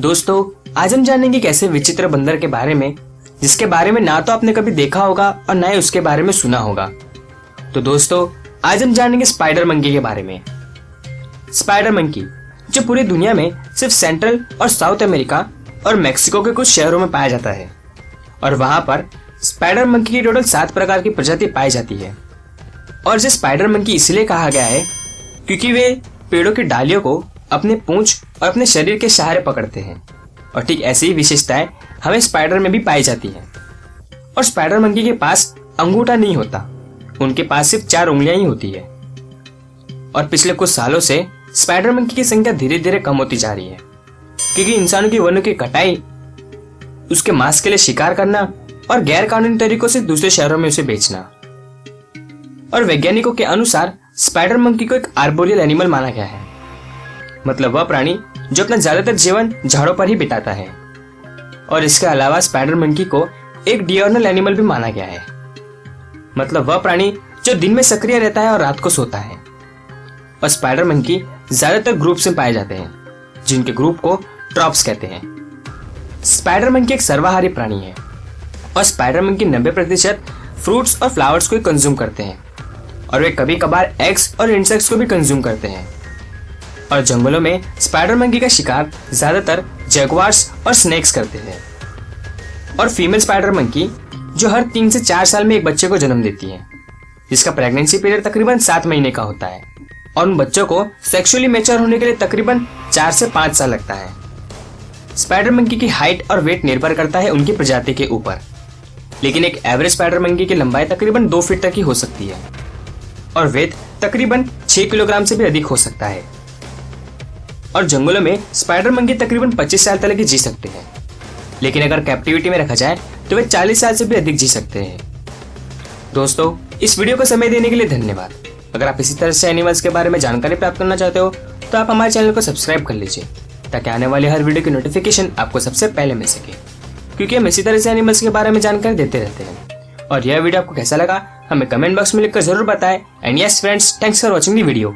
दोस्तों, आज हम जानेंगे एक ऐसे विचित्र बंदर के बारे में, जिसके बारे में ना तो आपने कभी देखा होगा और ना ही उसके बारे में सुना होगा। तो दोस्तों, आज हम जानेंगे स्पाइडर मंकी के बारे में। स्पाइडर मंकी, जो पूरी दुनिया में सिर्फ़ सेंट्रल और साउथ अमेरिका और मेक्सिको के कुछ शहरों में पाया जाता है। और वहाँ पर स्पाइडर मंकी की टोटल सात प्रकार की प्रजाति पाई जाती है। और इसे स्पाइडर मंकी इसलिए कहा गया है, क्योंकि वे पेड़ों की डालियों को अपने पूंछ और अपने शरीर के सहारे पकड़ते हैं। और ठीक ऐसी ही विशेषताएँ हमें स्पाइडर में भी पाई जाती है। और स्पाइडर मंकी के पास अंगूठा नहीं होता। उनके पास सिर्फ़ चार उंगलियाँ ही होती है। और पिछले कुछ सालों से स्पाइडर मंकी की संख्या धीरे धीरे कम होती जा रही है। क्योंकि इंसानों की वनों की कटाई, उसके मांस के लिए शिकार करना और गैर कानूनी तरीकों से दूसरे शहरों में उसे बेचना। और वैज्ञानिकों के अनुसार स्पाइडर मंकी को एक आर्बोरियल एनिमल माना गया है। मतलब वह प्राणी जो अपना ज़्यादातर जीवन झाड़ों पर ही बिताता है। और इसके अलावा स्पाइडर मंकी को एक डियोर्नल एनिमल भी माना गया है। मतलब वह प्राणी जो दिन में सक्रिय रहता है और रात को सोता है। और स्पाइडर मंकी ज़्यादातर ग्रुप में पाए जाते हैं, जिनके ग्रुप को ट्रॉप्स कहते हैं। स्पाइडर मंकी एक सर्वाहारी प्राणी है। और स्पाइडर मंकी नब्बे प्रतिशत फ्रूट्स और फ्लावर्स को कंज्यूम करते हैं। और वे कभी कभार एग्स और इंसेक्ट्स को भी कंज्यूम करते हैं। और जंगलों में स्पाइडर मंकी का शिकार ज़्यादातर जगवार्स और स्नेक्स करते हैं। और फीमेल स्पाइडर मंकी जो हर तीन से चार साल में एक बच्चे को जन्म देती है, जिसका प्रेगनेंसी पीरियड तकरीबन सात महीने का होता है, और उन बच्चों को सेक्सुअली मेच्योर होने के लिए तकरीबन चार से पाँच साल लगता है। स्पाइडर मंकी की हाइट और वेट निर्भर करता है उनकी प्रजाति के ऊपर, लेकिन एक एवरेज स्पाइडर मंकी की लंबाई तकरीबन दो फीट तक ही हो सकती है, और वेट तकरीबन छह किलोग्राम से भी अधिक हो सकता है। और जंगलों में स्पाइडर मंकी तकरीबन 25 साल तक जी सकते हैं। लेकिन अगर कैप्टिविटी में रखा जाए तो वे 40 साल से भी अधिक जी सकते हैं। दोस्तों, इस वीडियो को समय देने के लिए धन्यवाद। अगर आप इसी तरह से एनिमल्स के बारे में जानकारी प्राप्त करना चाहते हो तो आप हमारे चैनल को सब्सक्राइब कर लीजिए, ताकि आने वाले हर वीडियो की नोटिफिकेशन आपको सबसे पहले मिल सके। क्योंकि हम इसी तरह से एनिमल्स के बारे में जानकारी देते रहते हैं। और यह वीडियो आपको कैसा लगा, हमें कमेंट बॉक्स में लिखकर ज़रूर बताएँ। And yes friends thanks for watching the video